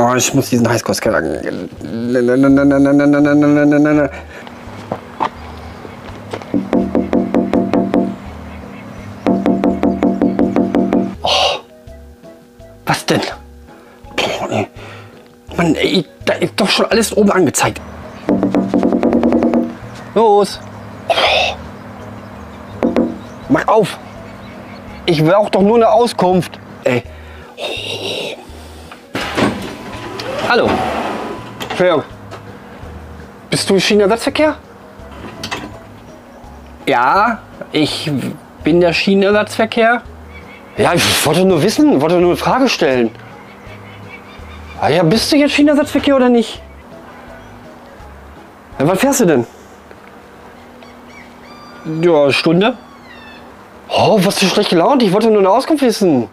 Oh, ich muss diesen Heißkost knacken. Oh. Was denn? Boah, ey. Mann, ey, da ist doch schon alles oben angezeigt. Los. Oh. Mach auf. Ich will auch doch nur eine Auskunft. Ey. Hallo. Entschuldigung. Bist du Schienenersatzverkehr? Ja, ich bin der Schienenersatzverkehr. Ja, ich wollte nur wissen, wollte nur eine Frage stellen. Ah ja, bist du jetzt Schienenersatzverkehr oder nicht? Ja, wann fährst du denn? Ja, Stunde. Oh, was für schlecht gelaunt. Ich wollte nur eine Auskunft wissen.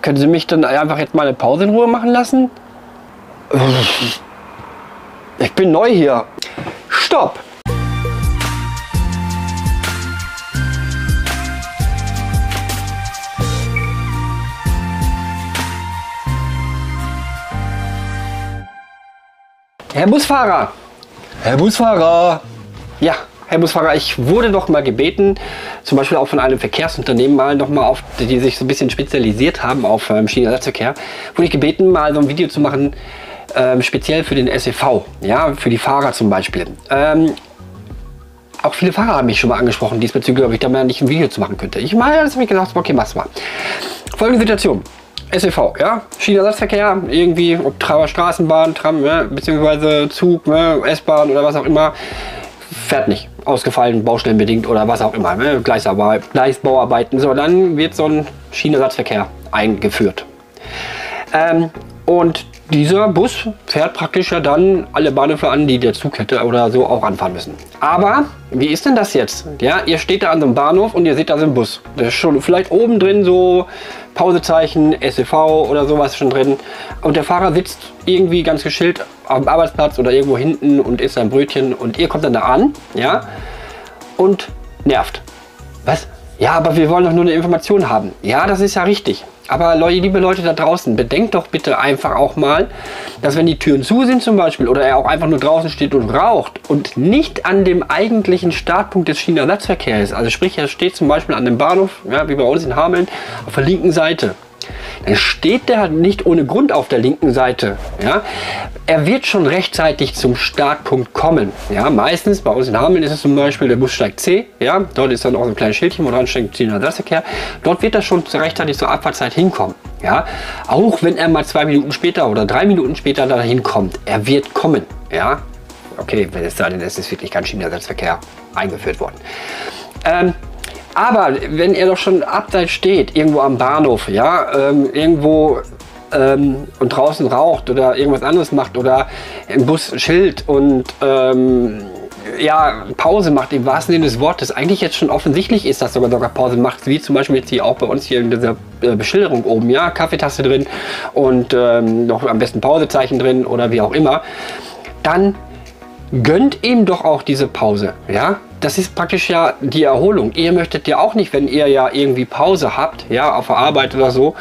Können Sie mich dann einfach jetzt mal eine Pause in Ruhe machen lassen? Ich bin neu hier. Stopp! Herr Busfahrer! Herr Busfahrer! Ja, Herr Busfahrer, ich wurde doch mal gebeten, zum Beispiel auch von einem Verkehrsunternehmen mal noch mal auf, die sich so ein bisschen spezialisiert haben auf ähm, Schienenersatzverkehr, wurde ich gebeten, mal so ein Video zu machen, ähm, speziell für den SEV, ja, für die Fahrer zum Beispiel. Ähm, auch viele Fahrer haben mich schon mal angesprochen diesbezüglich, ob ich da mal nicht ein Video zu machen könnte. Ich meine, das habe ich gedacht, okay, mach's mal. Folgende Situation. SEV, ja, Schienenersatzverkehr, irgendwie, ob Trauer Straßenbahn, Tram, ja, beziehungsweise Zug, ne, S-Bahn oder was auch immer, fährt nicht, ausgefallen, baustellenbedingt oder was auch immer, ne, Gleisarbeit, Gleisbauarbeiten, so, dann wird so ein Schienenersatzverkehr eingeführt. Ähm, und dieser Bus fährt praktisch ja dann alle Bahnhöfe an, die der Zug hätte oder so auch anfahren müssen. Aber wie ist denn das jetzt? Ja, ihr steht da an so einem Bahnhof und ihr seht da so einen Bus. Da ist schon vielleicht oben drin so Pausezeichen, SEV oder sowas schon drin. Und der Fahrer sitzt irgendwie ganz geschillt am Arbeitsplatz oder irgendwo hinten und isst sein Brötchen und ihr kommt dann da an, ja, und nervt. Was? Ja, aber wir wollen doch nur eine Information haben. Ja, das ist ja richtig. Aber Leute, liebe Leute da draußen, bedenkt doch bitte einfach auch mal, dass wenn die Türen zu sind zum Beispiel oder er auch einfach nur draußen steht und raucht und nicht an dem eigentlichen Startpunkt des Schienenersatzverkehrs also sprich er steht zum Beispiel an dem Bahnhof, ja, wie bei uns in Hameln, auf der linken Seite, dann steht der nicht ohne Grund auf der linken Seite. Ja? Er wird schon rechtzeitig zum Startpunkt kommen. Ja? Meistens, bei uns in Hameln ist es zum Beispiel der Bussteig C. Ja? Dort ist dann auch so ein kleines Schildchen, wo dran steht Adressverkehr. Dort wird er schon rechtzeitig zur Abfahrtzeit hinkommen. Ja? Auch wenn er mal zwei Minuten später oder drei Minuten später dahin kommt. Er wird kommen. Ja? Okay, wenn es dann ist, ist wirklich kein Schienenersatzverkehr eingeführt worden. Ähm, aber wenn er doch schon abseits steht, irgendwo am Bahnhof, ja, ähm, irgendwo ähm, und draußen raucht oder irgendwas anderes macht oder im Bus schild und ähm, ja, Pause macht im wahrsten Sinne des Wortes, eigentlich jetzt schon offensichtlich ist, dass sogar sogar Pause macht, wie zum Beispiel jetzt hier auch bei uns hier in dieser äh, Beschilderung oben, ja, Kaffeetasse drin und ähm, noch am besten Pausezeichen drin oder wie auch immer, dann gönnt ihm doch auch diese Pause, ja, das ist praktisch ja die Erholung. Ihr möchtet ja auch nicht, wenn ihr ja irgendwie Pause habt, ja, auf der Arbeit oder so,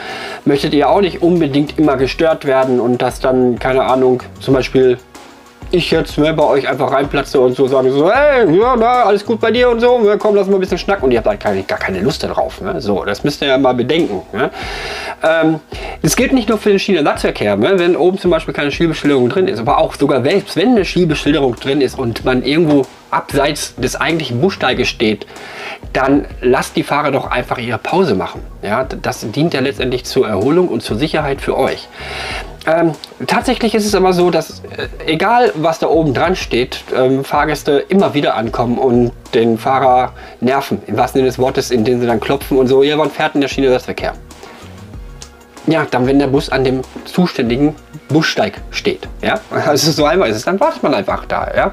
möchtet ihr auch nicht unbedingt immer gestört werden und das dann, keine Ahnung, zum Beispiel ich jetzt ne, bei euch einfach reinplatze und so sage so, hey, ja, na, alles gut bei dir und so, ja, komm, lass mal ein bisschen schnacken und ihr habt halt keine, gar keine Lust darauf. Ne? So, das müsst ihr ja mal bedenken. Ne? Ähm, das gilt nicht nur für den Schienenersatzverkehr, ne? wenn oben zum Beispiel keine Schielbeschilderung drin ist, aber auch sogar selbst wenn eine Schielbeschilderung drin ist und man irgendwo abseits des eigentlichen Bussteiges steht, dann lasst die Fahrer doch einfach ihre Pause machen. Ja, das dient ja letztendlich zur Erholung und zur Sicherheit für euch. Ähm, tatsächlich ist es aber so, dass äh, egal was da oben dran steht, ähm, Fahrgäste immer wieder ankommen und den Fahrer nerven, im wahrsten Sinne des Wortes, indem sie dann klopfen und so, ja, wann fährt denn der Schienenersatzverkehr? Ja, dann wenn der Bus an dem zuständigen Bussteig steht. Ja, also so einfach ist es, dann wartet man einfach da. Ja,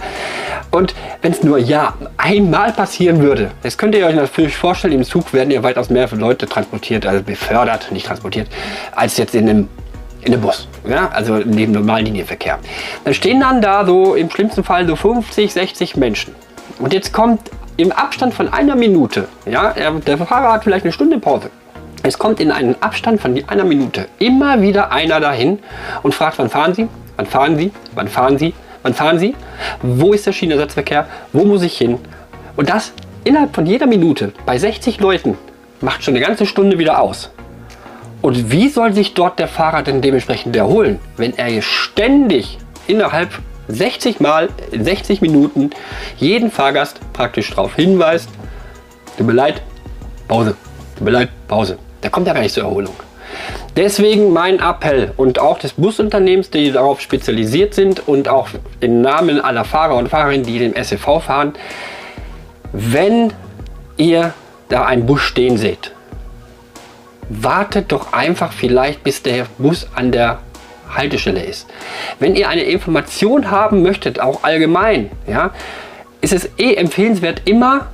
und wenn es nur ja einmal passieren würde, das könnt ihr euch natürlich vorstellen, im Zug werden ja weitaus mehr Leute transportiert, also befördert, nicht transportiert, als jetzt in einem in dem Bus, ja, also dem normalen Linienverkehr. Dann stehen dann da so im schlimmsten Fall so 50, 60 Menschen. Und jetzt kommt im Abstand von einer Minute, ja, der Fahrer hat vielleicht eine Stunde Pause. Es kommt in einen Abstand von einer Minute immer wieder einer dahin und fragt, wann fahren Sie? Wann fahren Sie? Wann fahren Sie? Wann fahren Sie? Wo ist der Schienenersatzverkehr? Wo muss ich hin? Und das innerhalb von jeder Minute bei 60 Leuten macht schon eine ganze Stunde wieder aus. Und wie soll sich dort der Fahrer denn dementsprechend erholen, wenn er ständig innerhalb 60 Mal in 60 Minuten jeden Fahrgast praktisch darauf hinweist, tut mir leid, Pause, tut mir leid, Pause. Da kommt ja gar nicht zur Erholung. Deswegen mein Appell und auch des Busunternehmens, die darauf spezialisiert sind und auch im Namen aller Fahrer und Fahrerinnen, die den SEV fahren, wenn ihr da einen Bus stehen seht, wartet doch einfach vielleicht, bis der Bus an der Haltestelle ist. Wenn ihr eine Information haben möchtet, auch allgemein, ja, ist es eh empfehlenswert, immer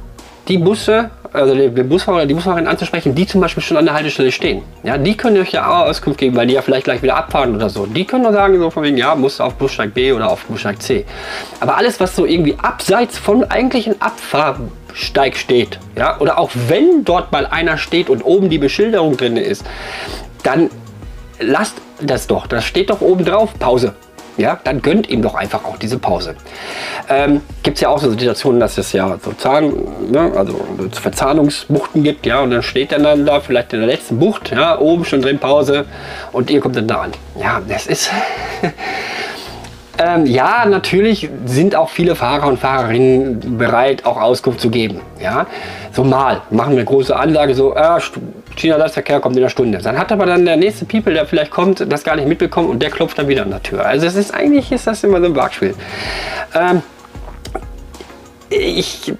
die Busse, also den Busfahrer oder die Busfahrerin anzusprechen, die zum Beispiel schon an der Haltestelle stehen. Ja, die können euch ja auch Auskunft geben, weil die ja vielleicht gleich wieder abfahren oder so. Die können nur sagen, so von wegen, ja, musst auf Bussteig B oder auf Bussteig C. Aber alles, was so irgendwie abseits vom eigentlichen Abfahrsteig steht, ja, oder auch wenn dort mal einer steht und oben die Beschilderung drin ist, dann lasst das doch. Das steht doch oben drauf. Pause. Ja, dann gönnt ihm doch einfach auch diese Pause. Ähm, gibt es ja auch so Situationen, dass es ja sozusagen, ne, also Verzahnungsbuchten gibt, ja, und dann steht er dann da vielleicht in der letzten Bucht, ja, oben schon drin Pause und ihr kommt dann da an. Ja, das ist Ähm, ja, natürlich sind auch viele Fahrer und Fahrerinnen bereit, auch Auskunft zu geben. Ja, so mal machen wir eine große Ansage, so äh, China-Lastverkehr kommt in einer Stunde. Dann hat aber dann der nächste People, der vielleicht kommt, das gar nicht mitbekommen und der klopft dann wieder an der Tür. Also es ist eigentlich ist das immer so ein Wortspiel. Ähm, ich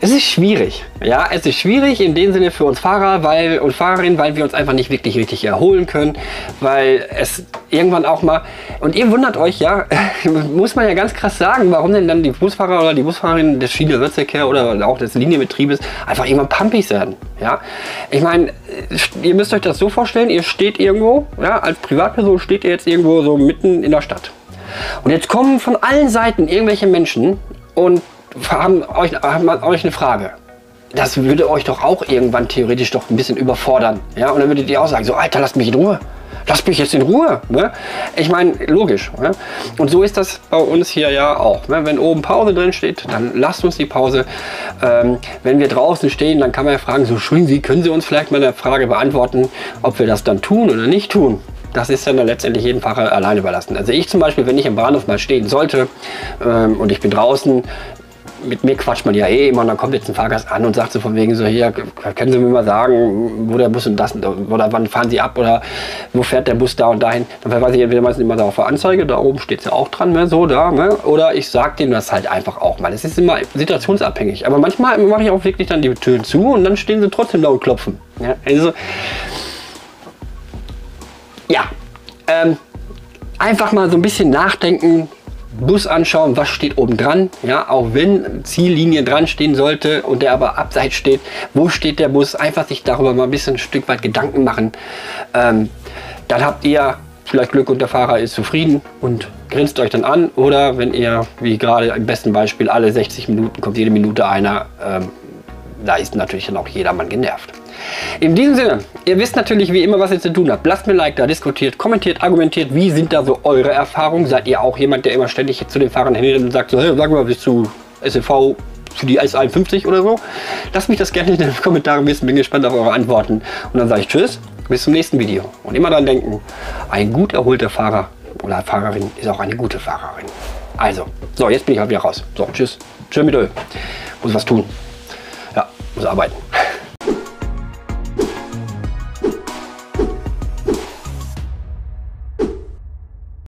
es ist schwierig. Ja, es ist schwierig in dem Sinne für uns Fahrer weil, und Fahrerinnen, weil wir uns einfach nicht wirklich richtig erholen können, weil es irgendwann auch mal, und ihr wundert euch, ja, muss man ja ganz krass sagen, warum denn dann die Busfahrer oder die Busfahrerinnen des Schiene-Wirtsverkehr oder auch des Linienbetriebes einfach irgendwann pumpig werden. Ja, ich meine, ihr müsst euch das so vorstellen, ihr steht irgendwo, ja, als Privatperson steht ihr jetzt irgendwo so mitten in der Stadt. Und jetzt kommen von allen Seiten irgendwelche Menschen und haben euch, haben euch eine Frage. Das würde euch doch auch irgendwann theoretisch doch ein bisschen überfordern. Ja? Und dann würdet ihr auch sagen, so Alter, lasst mich in Ruhe. Lasst mich jetzt in Ruhe. Ne? Ich meine, logisch. Ne? Und so ist das bei uns hier ja auch. Ne? Wenn oben Pause drin steht, dann lasst uns die Pause. Ähm, wenn wir draußen stehen, dann kann man ja fragen, so schön Sie, können Sie uns vielleicht mal eine Frage beantworten, ob wir das dann tun oder nicht tun das ist dann letztendlich jeden Fahrer alleine überlassen. Also ich zum Beispiel, wenn ich im Bahnhof mal stehen sollte ähm, und ich bin draußen, mit mir quatscht man ja eh immer und dann kommt jetzt ein Fahrgast an und sagt so von wegen so, hier, können Sie mir mal sagen, wo der Bus und das oder wann fahren Sie ab oder wo fährt der Bus da und dahin. Dann verweise ich entweder meistens immer darauf für Anzeige, da oben steht es ja auch dran, ne, so da, ne, oder ich sage denen das halt einfach auch mal. Es ist immer situationsabhängig, aber manchmal mache ich auch wirklich dann die Türen zu und dann stehen sie trotzdem da und klopfen. Ja, also, ja, ähm, einfach mal so ein bisschen nachdenken, Bus anschauen, was steht oben dran. Ja, auch wenn Ziellinie dran stehen sollte und der aber abseits steht, wo steht der Bus? Einfach sich darüber mal ein bisschen ein Stück weit Gedanken machen. Ähm, dann habt ihr vielleicht Glück und der Fahrer ist zufrieden und grinst euch dann an. Oder wenn ihr, wie gerade im besten Beispiel, alle 60 Minuten kommt jede Minute einer, ähm, da ist natürlich dann auch jedermann genervt. In diesem Sinne, ihr wisst natürlich wie immer, was ihr zu tun habt. Lasst mir ein Like da, diskutiert, kommentiert, argumentiert. Wie sind da so eure Erfahrungen? Seid ihr auch jemand, der immer ständig zu den Fahrern hingeht und sagt so, hey, sag mal, bist du SEV für die S51 oder so? Lasst mich das gerne in den Kommentaren wissen. Bin gespannt auf eure Antworten. Und dann sage ich Tschüss, bis zum nächsten Video. Und immer daran denken, ein gut erholter Fahrer oder Fahrerin ist auch eine gute Fahrerin. Also, so, jetzt bin ich halt wieder raus. So, tschüss. Tschüss mit euch. Muss was tun. Ja, muss arbeiten.